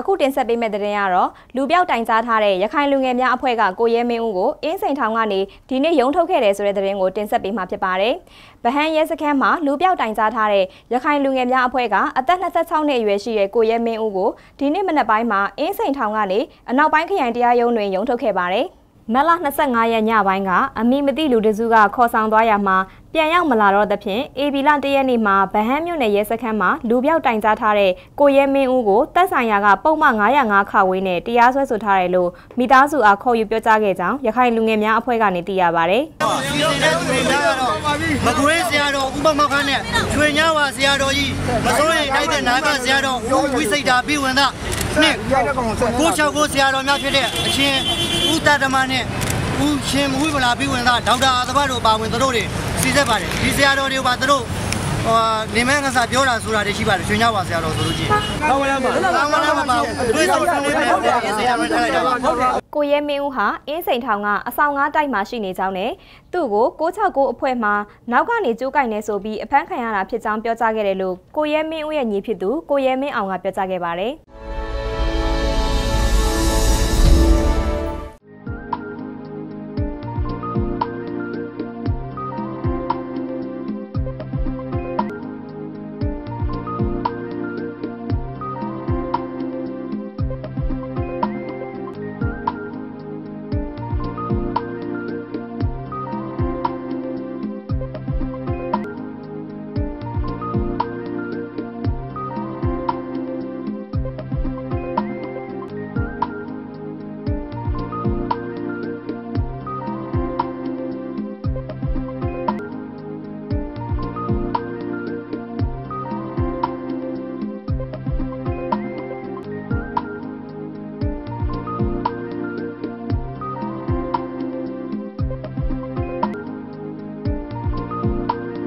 အခုတင်ဆက်ပေးမယ့်သတင်းကတော့လူပြောက်တိုင်ကြားထားတဲ့ရခိုင်လူငယ်များအဖွဲ့ကကိုရဲမင်းဦးကိုအင်းစိန်ထောင်ကနေဒီနေ့ရုံးထုတ်ခဲ့တယ်ဆိုတဲ့သတင်းကိုတင်ဆက်ပေးမှာဖြစ်ပါတယ်။ဗဟန်းရဲစခန်းမှာလူပြောက်တိုင်ကြားထားတဲ့ရခိုင်လူငယ်များအဖွဲ့ကအသက်26နှစ်အရွယ်ရှိတဲ့ကိုရဲမင်းဦးကိုဒီနေ့မနက်ပိုင်းမှာအင်းစိန်ထောင်ကနေအနောက်ပိုင်းခရိုင်တရားရုံးတွင်ရုံးထုတ်ခဲ့ပါတယ်။ မက်လာ25ရက်ညပိုင်းကအမိမသိလူတစုကခေါ်ဆောင်သွားရမှာပြန်ရောက်မလာတော့သဖြင့်အေဘီလာတရက်နေ့မှာဗဟန်းမြို့နယ်ရဲစခန်းမှာလူပြောက်တိုင်ကြားထားတဲ့ကိုရဲမင်းဦးကိုတပ်ဆိုင်ရာကပုံမှန်905ခဝင်းနဲ့တရားစွဲဆိုထားတယ်လို့မိသားစုအားခေါ်ယူပြောကြားခဲ့ကြောင်းရခိုင်လူငယ်များအဖွဲ့ကနေသိရပါဗျ။စီစဉ်တဲ့သူတွေကတော့မကွေးဆရာတော်ဥပမောက္ခနဲ့ချွေညဝါဆရာတော်ကြီးမစိုးရိမ်တိုက်တဲ့နာကဆရာတော်ဝိစိတ်တာပြဝင်တာ နဲ့ကိုချောက်ကိုဆရာတော်များဖြစ်တဲ့အရှင်ဦးတတမနဲ့ဦးရှင်မဝိပလာပြဝင်တာဒေါက်တာအာသဘတို့ပါဝင်တို့တွေစီဆက်ပါတယ်ဒီဆရာတော်တွေပါတို့ဟိုနေမန်းကစားပြောတာဆိုတာတွေရှိပါတယ်ရွှေညဝါဆရာတော်ဆိုလို့ကြည့်။ကောင်းလားပါ။ကောင်းလားပါ။တွေးဆောင်ဆွေးနွေးတယ်ဆရာတော်ထားလိုက်တာပါ။ကိုရဲမင်းဦးဟာအင်းစိန်ထောင်ကအဆောင်ငါးတိုက်မှာရှိနေကြောင်းနဲ့သူ့ကို669အဖွဲ့မှနောက်ကနေကြိုးကင်နေဆိုပြီးအဖမ်းခံရတာဖြစ်ကြောင်းပြောကြားခဲ့တယ်လို့ကိုရဲမင်းဦးရဲ့ညီဖြစ်သူကိုရဲမင်းအောင်ကပြောကြားခဲ့ပါတယ်။